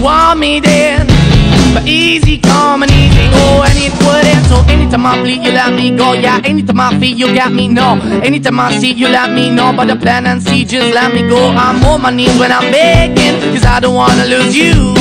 want me then. But easy come and easy go, and it wouldn't. So anytime I bleed, you let me go. Yeah, anytime I feel, you got me. No, anytime I see, you let me know. But the plan and see, just let me go. I'm on my knees when I'm begging, cause I don't wanna lose you.